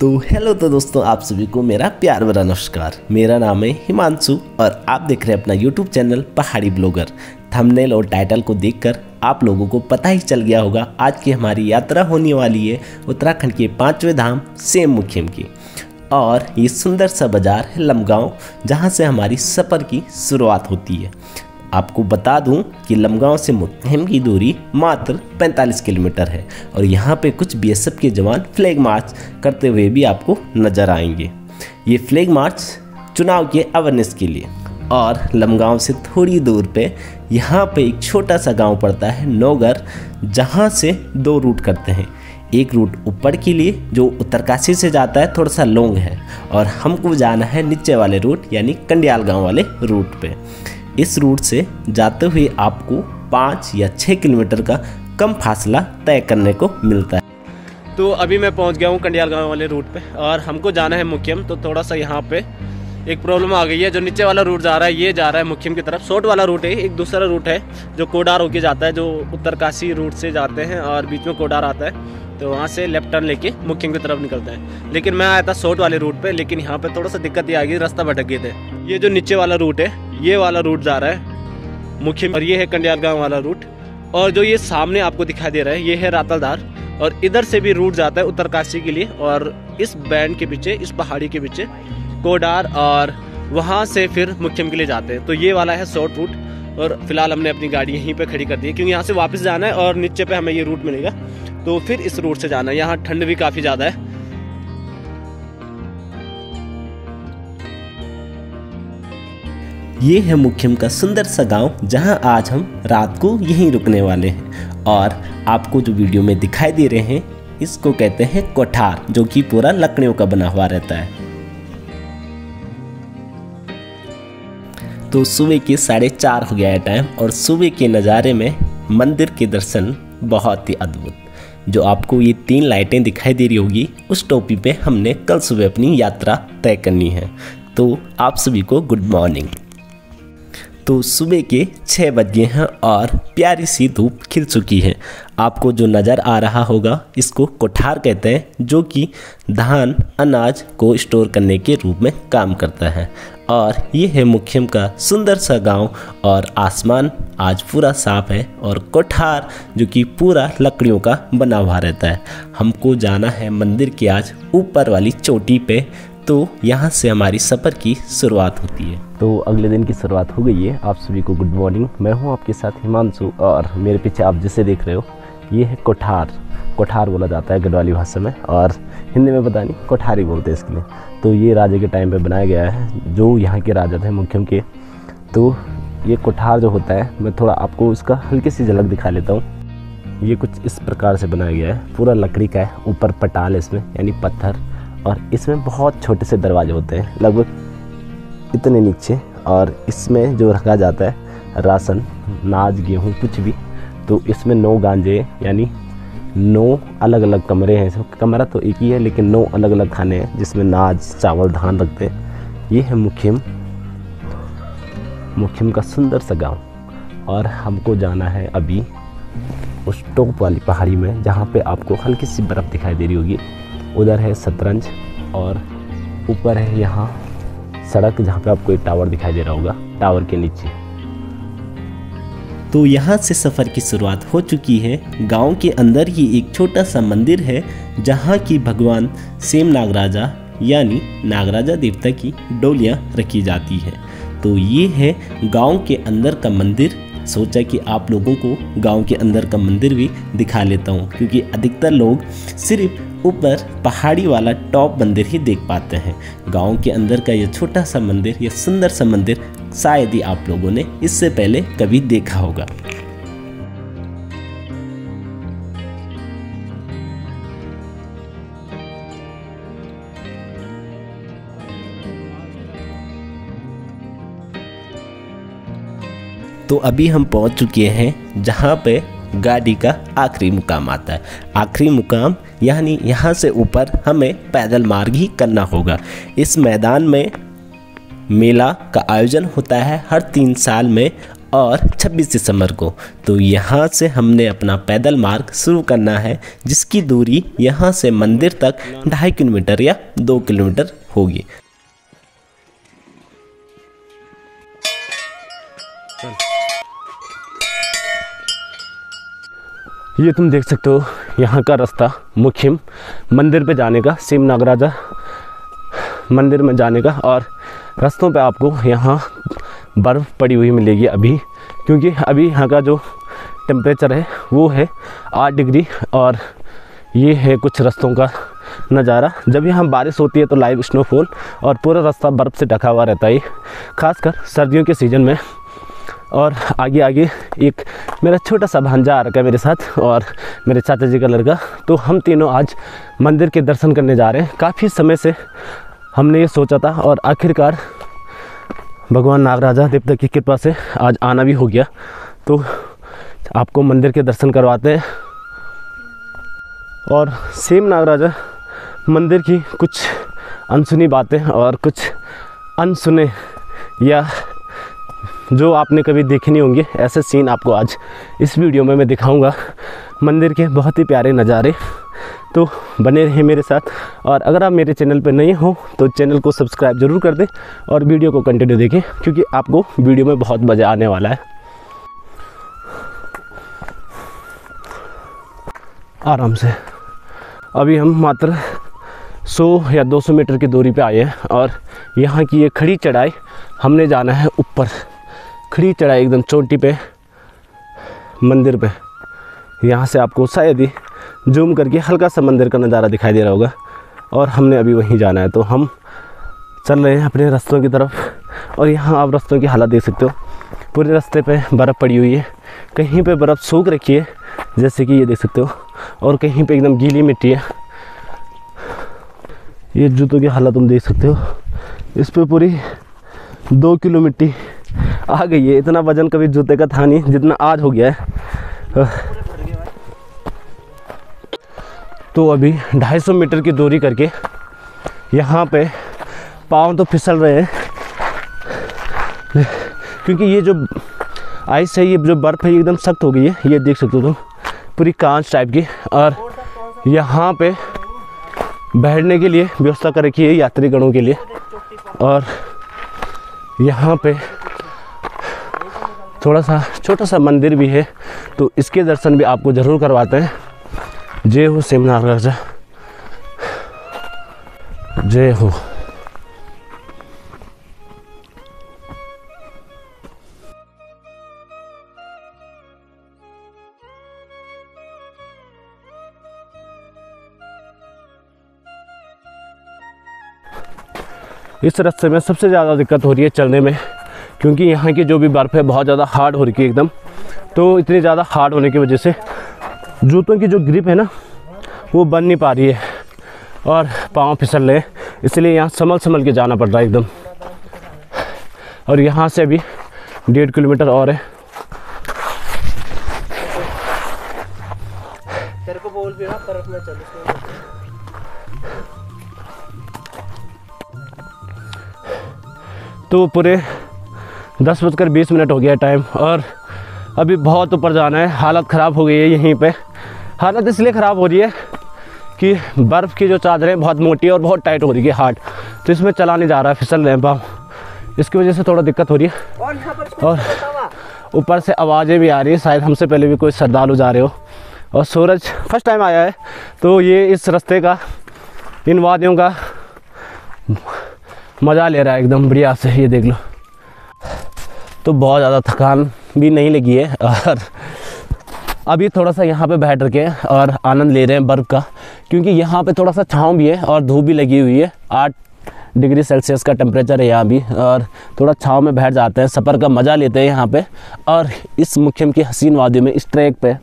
तो हेलो तो दोस्तों, आप सभी को मेरा प्यार भरा नमस्कार। मेरा नाम है हिमांशु और आप देख रहे हैं अपना YouTube channel Pahadi blogger thumbnail और टाइटल को देखकर आप लोगों को पता ही चल गया होगा, आज की हमारी यात्रा होने वाली है उत्तराखंड के पाँचवें धाम सेम मुखिम की। और ये सुंदर सा बाज़ार है लमगांव, जहाँ से हमारी सफ़र की शुरुआत होती है। आपको बता दूँ कि लमगांव से मुतहम की दूरी मात्र 45 किलोमीटर है और यहाँ पे कुछ बीएसएफ के जवान फ्लैग मार्च करते हुए भी आपको नज़र आएँगे। ये फ्लैग मार्च चुनाव के अवेयरनेस के लिए और लमगांव से थोड़ी दूर पे यहाँ पे एक छोटा सा गाँव पड़ता है नौगर, जहाँ से दो रूट करते हैं। एक रूट ऊपर के लिए, जो उत्तरकाशी से जाता है, थोड़ा सा लॉन्ग है और हमको जाना है नीचे वाले रूट यानी कंडियाल गाँव वाले रूट पे। इस रूट से जाते हुए आपको पाँच या छः किलोमीटर का कम फासला तय करने को मिलता है। तो अभी मैं पहुँच गया हूँ कंडियाल गाँव वाले रूट पे और हमको जाना है मुखियम तो थोड़ा सा यहाँ पे एक प्रॉब्लम आ गई है। जो नीचे वाला रूट जा रहा है, ये जा रहा है मुखियम की तरफ़। शॉर्ट वाला रूट है, एक दूसरा रूट है जो कोडार होके जाता है, जो उत्तरकाशी रूट से जाते हैं और बीच में कोडार आता है तो वहाँ से लेफ़्ट टर्न लेके मुखियम की तरफ़ निकलता है। लेकिन मैं आया था शॉर्ट वाले रूट पे, लेकिन यहाँ पे थोड़ा सा दिक्कत ये आ गई, रास्ता भटक गए थे। ये जो नीचे वाला रूट है ये वाला रूट जा रहा है। मुख्य और ये है कंडियाल गाँव वाला रूट और जो ये सामने आपको दिखाई दे रहा है, ये है रातलदार और इधर से भी रूट जाता है उत्तरकाशी के लिए। और इस बैंड के पीछे, इस पहाड़ी के पीछे, कोडार और वहाँ से फिर मुख्यम के लिए जाते हैं। तो ये वाला है शॉर्ट रूट और फ़िलहाल हमने अपनी गाड़ी यहीं पे खड़ी कर दी है, क्योंकि यहाँ से वापस जाना है और नीचे पे हमें ये रूट मिलेगा। तो फिर इस रूट से जाना है। यहाँ ठंड भी काफ़ी ज़्यादा है। ये है मुख्यम का सुंदर सा गाँव, जहाँ आज हम रात को यहीं रुकने वाले हैं। और आपको जो वीडियो में दिखाई दे रहे हैं, इसको कहते हैं कोठार, जो कि पूरा लकड़ियों का बना हुआ रहता है। तो सुबह के साढ़े चार हो गया है टाइम और सुबह के नज़ारे में मंदिर के दर्शन बहुत ही अद्भुत। जो आपको ये तीन लाइटें दिखाई दे रही होगी, उस टोपी पे हमने कल सुबह अपनी यात्रा तय करनी है। तो आप सभी को गुड मॉर्निंग। तो सुबह के छः बज गए हैं और प्यारी सी धूप खिल चुकी है। आपको जो नज़र आ रहा होगा, इसको कोठार कहते हैं, जो कि धान अनाज को स्टोर करने के रूप में काम करता है। और ये है मुख्यम का सुंदर सा गाँव और आसमान आज पूरा साफ़ है और कोठार जो कि पूरा लकड़ियों का बना हुआ रहता है। हमको जाना है मंदिर की आज ऊपर वाली चोटी पे तो यहाँ से हमारी सफ़र की शुरुआत होती है। तो अगले दिन की शुरुआत हो गई है। आप सभी को गुड मॉर्निंग मैं हूँ आपके साथ हिमांशु और मेरे पीछे आप जिसे देख रहे हो, ये है कोठार। कोठार बोला जाता है गढ़वाली भाषा में और हिंदी में पता नहीं, कोठारी बोलते हैं इसके लिए। तो ये राजे के टाइम पे बनाया गया है, जो यहाँ के राजा थे मुख्यम के। तो ये कोठार जो होता है, मैं थोड़ा आपको उसका हल्की सी झलक दिखा लेता हूँ। ये कुछ इस प्रकार से बनाया गया है। पूरा लकड़ी का है, ऊपर पटाल इसमें, यानी पत्थर। और इसमें बहुत छोटे से दरवाजे होते हैं, लगभग इतने नीचे। और इसमें जो रखा जाता है, राशन नाज गेहूँ, कुछ भी तो इसमें नौ गांजे, यानी नौ अलग अलग कमरे हैं। सब कमरा तो एक ही है, लेकिन नौ अलग अलग खाने हैं, जिसमें नाज चावल, धान रखते हैं। ये है मुखिम। मुखिम का सुंदर सा गाँव। और हमको जाना है अभी उस टॉप वाली पहाड़ी में, जहाँ पे आपको हल्की सी बर्फ़ दिखाई दे रही होगी। उधर है शतरंज और ऊपर है यहाँ सड़क जहाँ पे आपको एक टावर दिखाई दे रहा होगा, टावर के नीचे। तो यहाँ से सफ़र की शुरुआत हो चुकी है। गाँव के अंदर ही एक छोटा सा मंदिर है, जहाँ की भगवान सेम नागराजा यानी नागराजा देवता की डोलियाँ रखी जाती है। तो ये है गाँव के अंदर का मंदिर। सोचा कि आप लोगों को गाँव के अंदर का मंदिर भी दिखा लेता हूँ, क्योंकि अधिकतर लोग सिर्फ़ ऊपर पहाड़ी वाला टॉप मंदिर ही देख पाते हैं। गाँव के अंदर का ये छोटा सा मंदिर ये सुंदर सा मंदिर शायद ही आप लोगों ने इससे पहले कभी देखा होगा। तो अभी हम पहुँच चुके हैं जहाँ पे गाड़ी का आखिरी मुकाम आता है। आखिरी मुकाम, यानी यहाँ से ऊपर हमें पैदल मार्ग ही करना होगा। इस मैदान में मेला का आयोजन होता है हर तीन साल में और 26 दिसंबर को। तो यहाँ से हमने अपना पैदल मार्ग शुरू करना है, जिसकी दूरी यहाँ से मंदिर तक ढाई किलोमीटर या दो किलोमीटर होगी। ये तुम देख सकते हो, यहाँ का रास्ता मुखिम मंदिर पे जाने का सिम नागराजा मंदिर में जाने का और रास्तों पे आपको यहाँ बर्फ़ पड़ी हुई मिलेगी अभी, क्योंकि अभी यहाँ का जो टेम्परेचर है, वो है आठ डिग्री और ये है कुछ रास्तों का नज़ारा। जब यहाँ बारिश होती है तो लाइव स्नोफॉल और पूरा रास्ता बर्फ़ से ढका हुआ रहता है। खासकर सर्दियों के सीज़न में और आगे आगे एक मेरा छोटा सा भांजा आ रखा है मेरे साथ और मेरे चाचा जी का लड़का। तो हम तीनों आज मंदिर के दर्शन करने जा रहे हैं। काफ़ी समय से हमने ये सोचा था और आखिरकार भगवान नागराजा देवता की कृपा से आज आना भी हो गया। तो आपको मंदिर के दर्शन करवाते हैं। और सेम नागराजा, मंदिर की कुछ अनसुनी बातें और कुछ अनसुने या जो आपने कभी देखे नहीं होंगे, ऐसे सीन आपको आज इस वीडियो में मैं दिखाऊँगा। मंदिर के बहुत ही प्यारे नज़ारे तो बने रहे मेरे साथ। और अगर आप मेरे चैनल पर नए हो तो चैनल को सब्सक्राइब ज़रूर कर दें और वीडियो को कंटिन्यू देखें, क्योंकि आपको वीडियो में बहुत मज़ा आने वाला है। आराम से। अभी हम मात्र 100 या 200 मीटर की दूरी पे आए हैं और यहाँ की ये खड़ी चढ़ाई हमने जाना है ऊपर। खड़ी चढ़ाई एकदम चोटी पे, मंदिर पे। यहाँ से आपको शायद ही जूम करके हल्का सा मंदिर का नज़ारा दिखाई दे रहा होगा। और हमने अभी वहीं जाना है तो हम चल रहे हैं अपने रास्तों की तरफ़। और यहाँ आप रास्तों की हालत देख सकते हो। पूरे रास्ते पे बर्फ़ पड़ी हुई है। कहीं पे बर्फ़ सूख रखी है, जैसे कि ये देख सकते हो। और कहीं पे एकदम गीली मिट्टी है। ये जूतों की हालत तुम देख सकते हो। इस पर पूरी दो किलो मिट्टी आ गई है। इतना वज़न कभी जूते का था नहीं, जितना आज हो गया है। तो अभी 250 मीटर की दूरी करके यहाँ पे पाँव तो फिसल रहे हैं। क्योंकि ये जो आइस है, ये जो बर्फ़ है, ये एकदम सख्त हो गई है। ये देख सकते हो तुम, पूरी कांच टाइप की। और यहाँ पे बैठने के लिए व्यवस्था कर रखी है यात्रीगणों के लिए। और यहाँ पे थोड़ा सा, छोटा सा मंदिर भी है तो इसके दर्शन भी आपको ज़रूर करवाते हैं। जय हो सेमनार राजा। जय हो। इस रास्ते में सबसे ज़्यादा दिक्कत हो रही है चलने में। क्योंकि यहाँ की जो भी बर्फ़ है बहुत ज़्यादा हार्ड हो रही है एकदम। तो इतनी ज़्यादा हार्ड होने की वजह से जूतों की जो ग्रिप है ना वो बन नहीं पा रही है और पाँव फिसल रहे हैं। इसलिए यहाँ संभल संभल के जाना पड़ रहा है एकदम। और यहाँ से अभी डेढ़ किलोमीटर और है। तो पूरे दस बजकर बीस मिनट हो गया टाइम और अभी बहुत ऊपर जाना है। हालत ख़राब हो गई है यहीं पे। हालत इसलिए ख़राब हो रही है कि बर्फ़ की जो चादरें बहुत मोटी और बहुत टाइट हो रही है हार्ड तो इसमें चला नहीं जा रहा है फिसल रहे हैं पाँव इसकी वजह से थोड़ा दिक्कत हो रही है। और ऊपर से आवाज़ें भी आ रही है। शायद हमसे पहले भी कोई श्रद्धालु जा रहे हो। और सूरज फ़र्स्ट टाइम आया है। तो ये इस रास्ते का इन वादियों का मज़ा ले रहा है एकदम बढ़िया से। ये देख लो। तो बहुत ज़्यादा थकान भी नहीं लगी है, और अभी थोड़ा सा यहाँ पे बैठ रखे हैं और आनंद ले रहे हैं बर्फ़ का, क्योंकि यहाँ पे थोड़ा सा छाँव भी है और धूप भी लगी हुई है, आठ डिग्री सेल्सियस का टेम्परेचर है यहाँ भी, और थोड़ा छाँव में बैठ जाते हैं, सफ़र का मज़ा लेते हैं यहाँ पे, और इस मुख्यम की हसीन वादियों में इस ट्रैक पे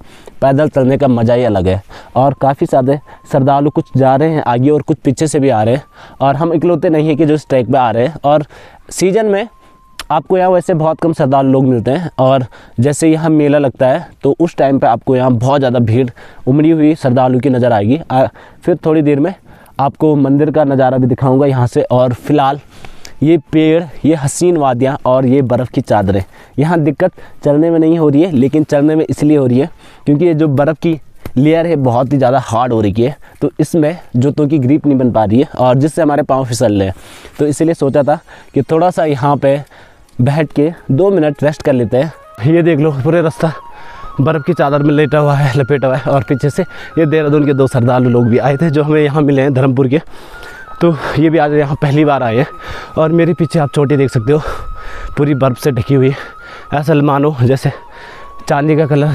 पैदल चलने का मज़ा ही अलग है, और काफ़ी सारे श्रद्धालु कुछ जा रहे हैं आगे और कुछ पीछे से भी आ रहे हैं, और हम इकलौते नहीं है कि जो इस ट्रैक पर आ रहे हैं, और सीज़न में आपको यहाँ वैसे बहुत कम श्रद्धालु लोग मिलते हैं और जैसे यहाँ मेला लगता है तो उस टाइम पे आपको यहाँ बहुत ज़्यादा भीड़ उमड़ी हुई श्रद्धालु की नज़र आएगी। आ, फिर थोड़ी देर में आपको मंदिर का नज़ारा भी दिखाऊँगा यहाँ से और फ़िलहाल ये पेड़ ये हसीन वादियाँ और ये बर्फ़ की चादरें। यहाँ दिक्कत चलने में नहीं हो रही है लेकिन चलने में इसलिए हो रही है क्योंकि ये जो बर्फ़ की लेयर है बहुत ही ज़्यादा हार्ड हो रही है तो इसमें जूतों की ग्रीप नहीं बन पा रही है और जिससे हमारे पाँव फिसल रहे हैं। तो इसीलिए सोचा था कि थोड़ा सा यहाँ पे बैठ के दो मिनट रेस्ट कर लेते हैं। ये देख लो, पूरे रास्ता बर्फ़ की चादर में लेटा हुआ है, लपेटा हुआ है और पीछे से ये देहरादून के दो सरदार लोग भी आए थे जो हमें यहाँ मिले हैं, धर्मपुर के। तो ये भी आज यहाँ पहली बार आए हैं और मेरे पीछे आप चोटी देख सकते हो, पूरी बर्फ़ से ढकी हुई है। ऐसा मानो जैसे चांदी का कलर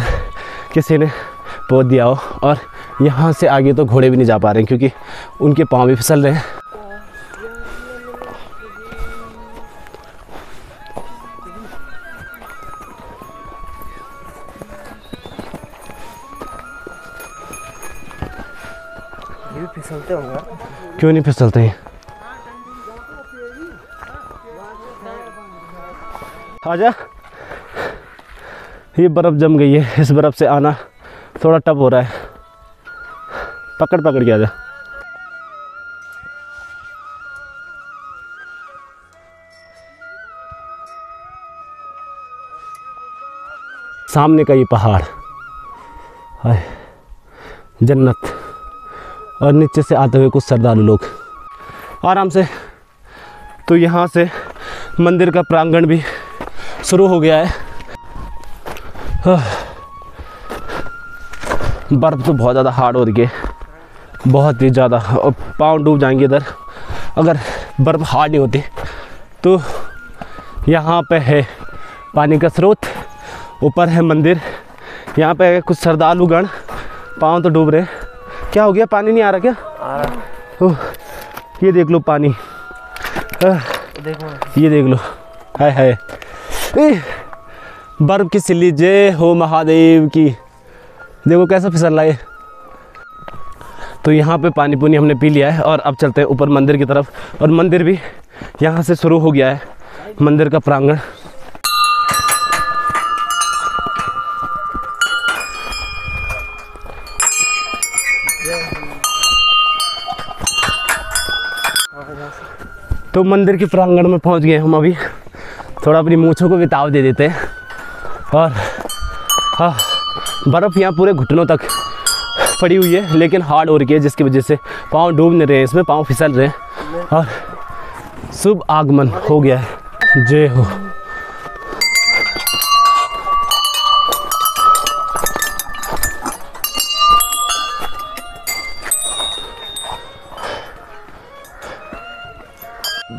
किसी ने पोत दिया हो और यहाँ से आगे तो घोड़े भी नहीं जा पा रहे हैं क्योंकि उनके पाँव भी फिसल रहे हैं। ये भी फिसलते होंगे। क्यों नहीं फिसलते? हैं आजा। ये बर्फ़ जम गई है, इस बर्फ़ से आना थोड़ा टफ हो रहा है। पकड़ पकड़ के आजा। सामने का ये पहाड़। हाय, जन्नत। और नीचे से आते हुए कुछ श्रद्धालु लोग। आराम से। तो यहाँ से मंदिर का प्रांगण भी शुरू हो गया है। आह, बर्फ़ तो बहुत ज़्यादा हार्ड हो रही है। बहुत ही ज़्यादा। और पाँव डूब जाएँगे इधर। अगर बर्फ़ हार्ड नहीं होती तो यहाँ पे है पानी का स्रोत ऊपर है मंदिर। यहाँ पे कुछ श्रद्धालुगण पाँव तो डूब रहे क्या हो गया? पानी नहीं आ रहा क्या? आ रहा। ओह ये देख लो पानी। देखो। ये देख लो। हाय हाय। बर्फ़ की सिल्ली जय हो महादेव की। देखो कैसा फिसल रहा है तो यहाँ पे पानी पुनी हमने पी लिया है और अब चलते हैं ऊपर मंदिर की तरफ़। और मंदिर भी यहाँ से शुरू हो गया है। मंदिर का प्रांगण। तो मंदिर के प्रांगण में पहुँच गए हम अभी। थोड़ा अपनी मूछों को बिताव ताव दे देते हैं। और हाँ बर्फ़ यहाँ पूरे घुटनों तक पड़ी हुई है, लेकिन हार्ड हो रही है, जिसकी वजह से पाँव डूब नहीं रहे हैं, इसमें पाँव फिसल रहे हैं। और शुभ आगमन हो गया है। जय हो।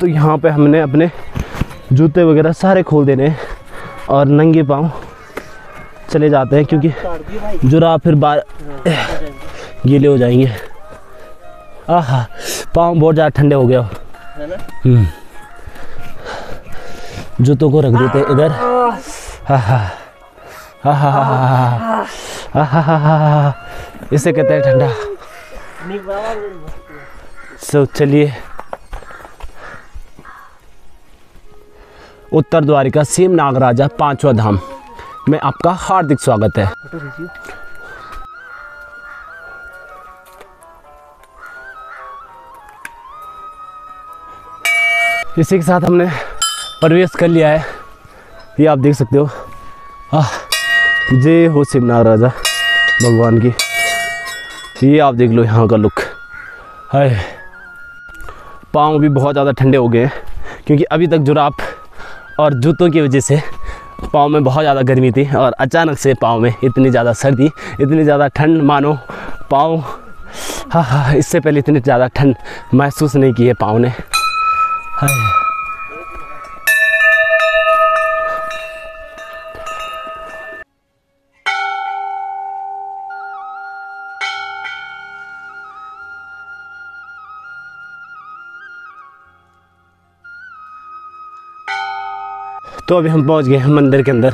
यहाँ पे हमने अपने जूते वगैरह सारे खोल देने हैं और नंगे पाँव चले जाते हैं क्योंकि जुरा फिर बार गीले हो जाएँगे। आहा पाँव बहुत ज़्यादा ठंडे हो गया। है हम्म। जूतों को रख देते हैं इधर। इसे कहते हैं ठंडा। सो चलिए। उत्तर द्वारिका सीम नागराजा पांचवा धाम। में आपका हार्दिक स्वागत है। इसी के साथ हमने प्रवेश कर लिया है। ये आप देख सकते हो। आह, जय हो शिव नागराजा, भगवान की। ये आप देख लो यहाँ का लुक। हाय। पाँव भी बहुत ज़्यादा ठंडे हो गए हैं, क्योंकि अभी तक जुराब और जूतों की वजह से पाँव में बहुत ज़्यादा गर्मी थी और अचानक से पाँव में इतनी ज़्यादा सर्दी, इतनी ज़्यादा ठंड मानो पाँव हाँ हाँ इससे पहले इतनी ज़्यादा ठंड महसूस नहीं की है पाँव ने। हाय। तो अभी हम पहुँच गए हैं मंदिर के अंदर।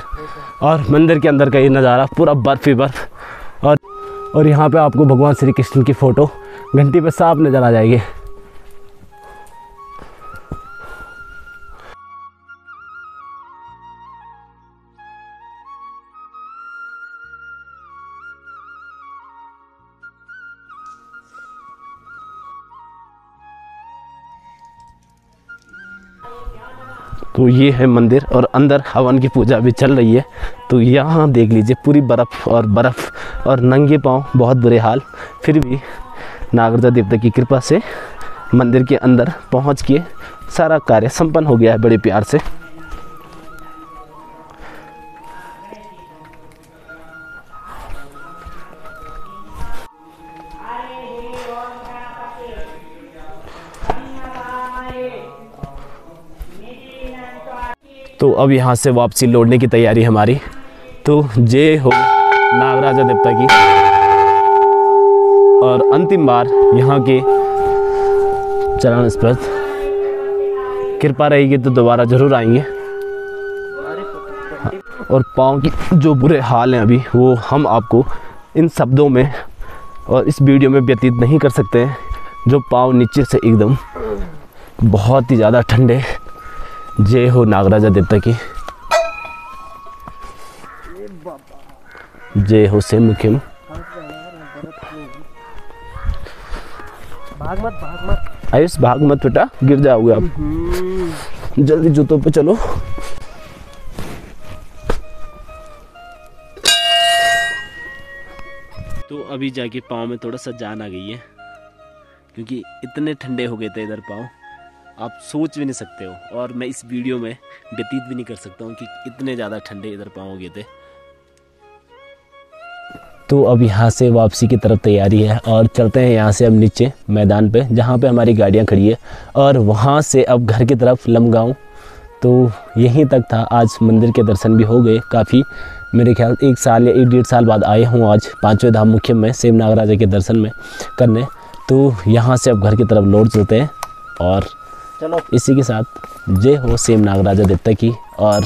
और मंदिर के अंदर का ये नज़ारा पूरा बर्फ़ ही बर्फ़। और और यहाँ पे आपको भगवान श्री कृष्ण की फ़ोटो। घंटी पे साफ़ नज़र आ जाएगी। तो ये है मंदिर और अंदर हवन की पूजा भी चल रही है। तो यहाँ देख लीजिए पूरी बर्फ़ और बर्फ़ और नंगे पाँव, बहुत बुरे हाल। फिर भी नागरदा देवता की कृपा से मंदिर के अंदर पहुँच के सारा कार्य संपन्न हो गया है बड़े प्यार से। तो अब यहाँ से वापसी लौटने की तैयारी हमारी। तो जय हो नागराजा देवता की। और अंतिम बार यहाँ के चरण स्पर्श। कृपा रहेगी तो दोबारा ज़रूर आएँगे। और पाँव की जो बुरे हाल हैं अभी, वो हम आपको इन शब्दों में और इस वीडियो में व्यतीत नहीं कर सकते हैं, जो पाँव नीचे से एकदम बहुत ही ज़्यादा ठंडे जय हो नागराजा देवता की। जय हो से मुखिम भाग मत भाग मत आयुष, भाग मत बेटा, गिर जाओगे आप। जल्दी जूतों पे चलो। तो अभी जाके पाँव में थोड़ा सा जान आ गई है, क्योंकि इतने ठंडे हो गए थे इधर पाँव। आप सोच भी नहीं सकते हो। और मैं इस वीडियो में व्यतीत भी नहीं कर सकता हूँ कि इतने ज़्यादा ठंडे इधर पाओगे थे तो अब यहाँ से वापसी की तरफ़ तैयारी है और चलते हैं यहाँ से अब नीचे मैदान पे, जहाँ पे हमारी गाड़ियाँ खड़ी है। और वहाँ से अब घर की तरफ़ लमगांव। तो यहीं तक था, आज मंदिर के दर्शन भी हो गए काफ़ी। मेरे ख्याल एक साल या एक डेढ़ साल बाद आए हूँ आज पाँचवें धाम मुख्य में, सेम नागराजा के दर्शन में करने। तो यहाँ से अब घर की तरफ़ लौट चलते हैं और चलो। इसी के साथ जय हो सेम नागराजा देवता की। और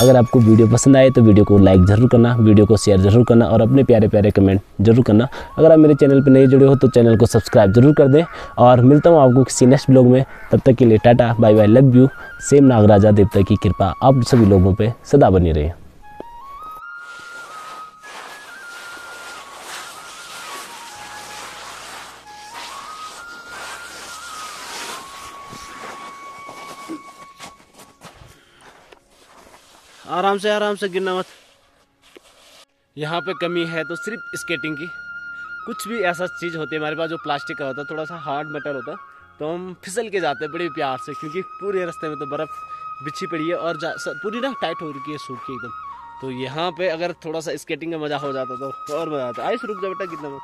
अगर आपको वीडियो पसंद आए तो वीडियो को लाइक ज़रूर करना, वीडियो को शेयर ज़रूर करना और अपने प्यारे प्यारे कमेंट ज़रूर करना। अगर आप मेरे चैनल पर नए जुड़े हो तो चैनल को सब्सक्राइब ज़रूर कर दें और मिलता हूँ आपको किसी नेक्स्ट ब्लॉग में। तब तक के लिए tata, bye bye, love you. Sem Nagraja देवता की कृपा आप सभी लोगों पर सदा बनी रहे। आराम से आराम से गिरना मत। यहाँ पे कमी है तो सिर्फ़ स्केटिंग की। कुछ भी ऐसा चीज़ होती है हमारे पास जो प्लास्टिक का होता है थोड़ा सा हार्ड मेटल होता तो हम फिसल के जाते हैं बड़े प्यार से, क्योंकि पूरे रास्ते में तो बर्फ़ बिछी पड़ी है और पूरी ना टाइट हो रखी है सूख के एकदम। तो यहाँ पे अगर थोड़ा सा स्केटिंग का मज़ा हो जाता तो और मज़ा आता। आइस रुक जा बेटा कितना मत।